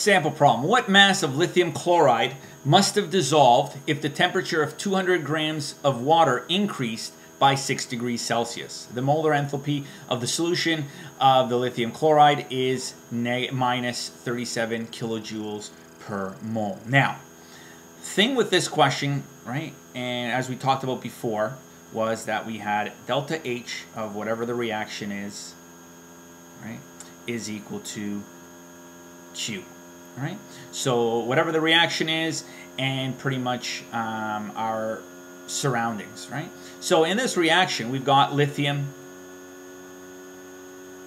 Sample problem. What mass of lithium chloride must have dissolved if the temperature of 200 grams of water increased by 6 degrees Celsius? The molar enthalpy of the solution of the lithium chloride is minus 37 kilojoules per mole. Now, thing with this question, right, and as we talked about before, was that we had delta H of whatever the reaction is, right, is equal to Q right? So whatever the reaction is and pretty much um, our surroundings, right? So in this reaction, we've got lithium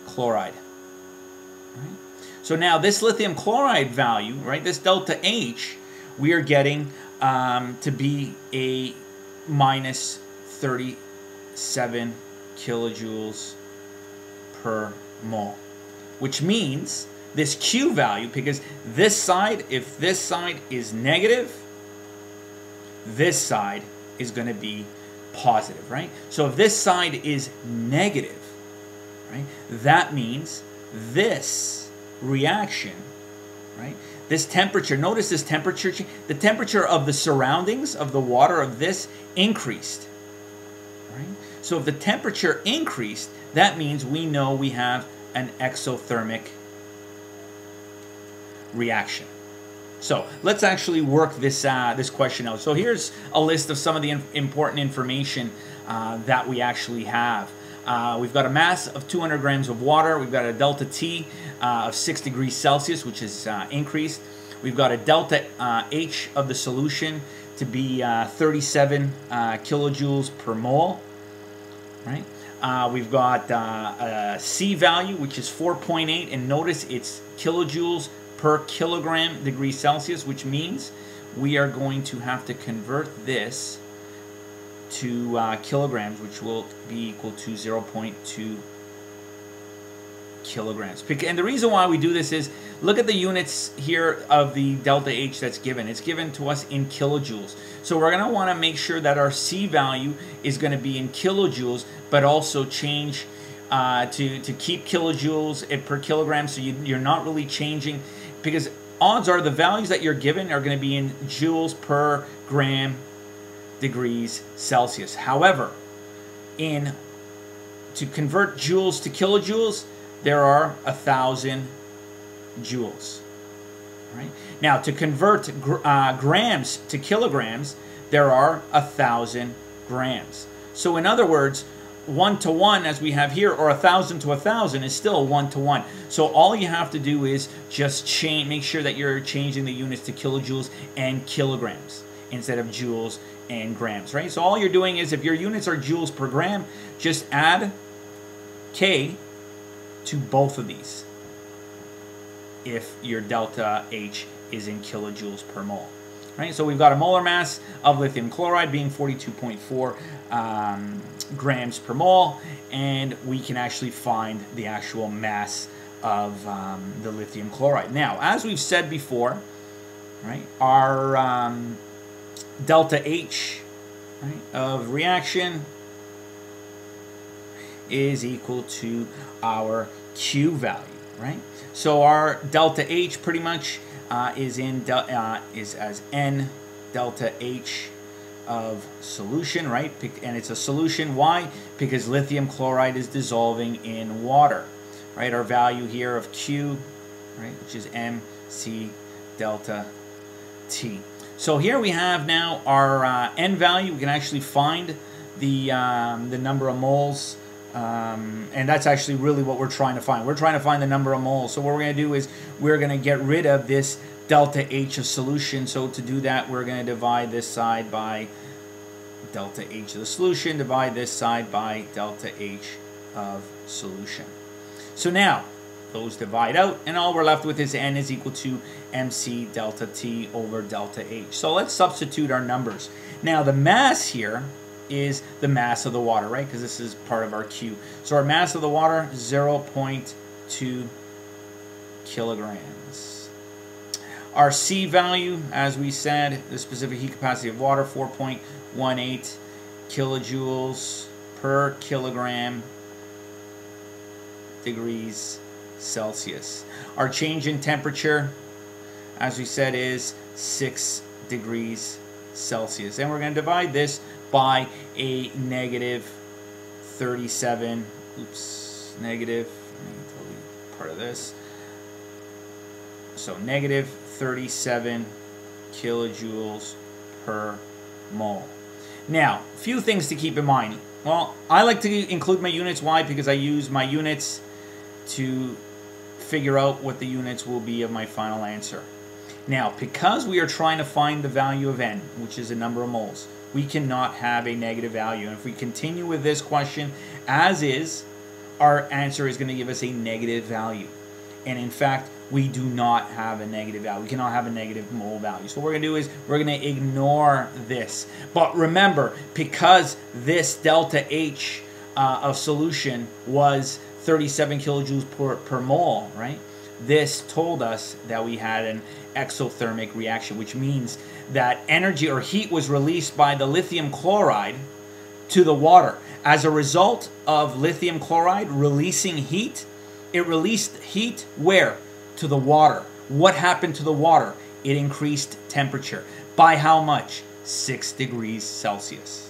chloride, right? So now this lithium chloride value, right, this delta H, we are getting um, to be a minus 37 kilojoules per mole, which means this Q value because this side, if this side is negative, this side is going to be positive, right? So if this side is negative, right, that means this reaction, right, this temperature, notice this temperature, the temperature of the surroundings of the water of this increased, right? So if the temperature increased, that means we know we have an exothermic reaction. So let's actually work this uh, this question out. So here's a list of some of the in important information uh, that we actually have. Uh, we've got a mass of 200 grams of water. We've got a delta T uh, of 6 degrees Celsius, which is uh, increased. We've got a delta uh, H of the solution to be 37 kilojoules per mole, right? we've got a C value, which is 4.8, and notice it's kilojoules per kilogram degree Celsius, which means we are going to have to convert this to uh, kilograms, which will be equal to 0.2 kilograms. And the reason why we do this is, look at the units here of the delta H that's given. It's given to us in kilojoules. So we're going to want to make sure that our C value is going to be in kilojoules, but also change uh, to, to keep kilojoules per kilogram so you, you're not really changing because odds are the values that you're given are going to be in joules per gram degrees Celsius. However, in to convert joules to kilojoules, there are a thousand joules. Right now, to convert uh, grams to kilograms, there are a thousand grams. So, in other words, one to one as we have here or a thousand to a thousand is still one to one so all you have to do is just change make sure that you're changing the units to kilojoules and kilograms instead of joules and grams right? So all you're doing is if your units are joules per gram just add k to both of these if your delta h is in kilojoules per mole right? So we've got a molar mass of lithium chloride being 42.4 um, grams per mole, and we can actually find the actual mass of um, the lithium chloride. Now, as we've said before, right, our um, delta H right, of reaction is equal to our Q value, right? So our delta H pretty much uh, is in uh, is as N delta H of solution, right? And it's a solution. Why? Because lithium chloride is dissolving in water, right? Our value here of Q, right, which is MC delta T. So here we have now our uh, N value. We can actually find the um, the number of moles um, and that's actually really what we're trying to find. We're trying to find the number of moles. So what we're going to do is we're going to get rid of this delta H of solution. So to do that, we're going to divide this side by delta H of the solution, divide this side by delta H of solution. So now, those divide out, and all we're left with is n is equal to mc delta t over delta h. So let's substitute our numbers. Now the mass here is the mass of the water, right? Because this is part of our Q. So our mass of the water, 0.2 kilograms. Our C value, as we said, the specific heat capacity of water, 4.18 kilojoules per kilogram degrees Celsius. Our change in temperature as we said, is 6 degrees Celsius. And we're going to divide this by a negative 37, oops, negative, part of this. So negative 37 kilojoules per mole. Now, a few things to keep in mind. Well, I like to include my units. Why? Because I use my units to figure out what the units will be of my final answer. Now, because we are trying to find the value of n, which is a number of moles, we cannot have a negative value. And if we continue with this question as is, our answer is going to give us a negative value. And in fact, we do not have a negative value. We cannot have a negative mole value. So what we're going to do is we're going to ignore this. But remember, because this delta H uh, of solution was 37 kilojoules per, per mole, right? This told us that we had an exothermic reaction, which means that energy or heat was released by the lithium chloride to the water. As a result of lithium chloride releasing heat, it released heat where? To the water. What happened to the water? It increased temperature. By how much? 6 degrees Celsius.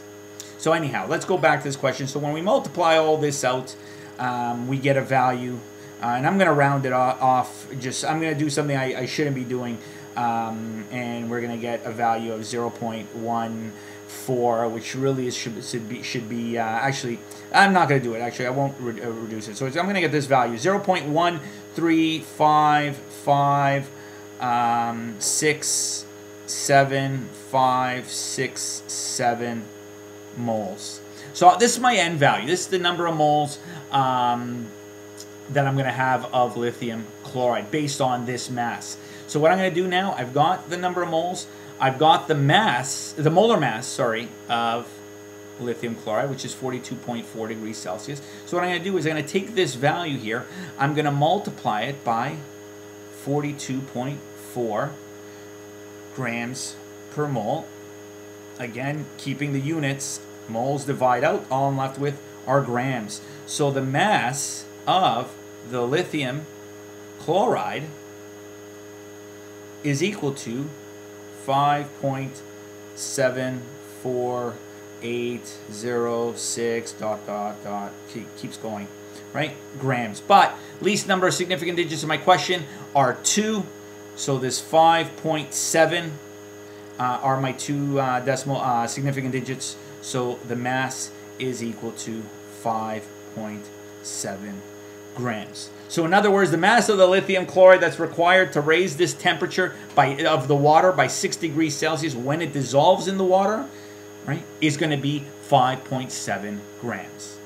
So anyhow, let's go back to this question. So when we multiply all this out, um, we get a value. Uh, and I'm going to round it off. Just I'm going to do something I, I shouldn't be doing. Um, and we're going to get a value of 0.14, which really is, should, should be, should be uh, actually, I'm not going to do it. Actually, I won't re uh, reduce it. So I'm going to get this value 0 0.1355, um, 6, 7, 5, 6, 7 moles. So this is my end value. This is the number of moles um, that I'm going to have of lithium chloride based on this mass. So what I'm going to do now, I've got the number of moles. I've got the mass, the molar mass, sorry, of lithium chloride, which is 42.4 degrees Celsius. So what I'm going to do is I'm going to take this value here, I'm going to multiply it by 42.4 grams per mole. Again, keeping the units, moles divide out, all I'm left with are grams. So the mass of the lithium chloride is equal to 5.74806 dot dot dot. Keeps going right? Grams. But least number of significant digits in my question are 2 so this 5.7 uh, are my two uh, decimal uh, significant digits. So the mass is equal to 5.7 grams so in other words, the mass of the lithium chloride that's required to raise this temperature by of the water by 6 degrees Celsius when it dissolves in the water, right, is going to be 5.7 grams.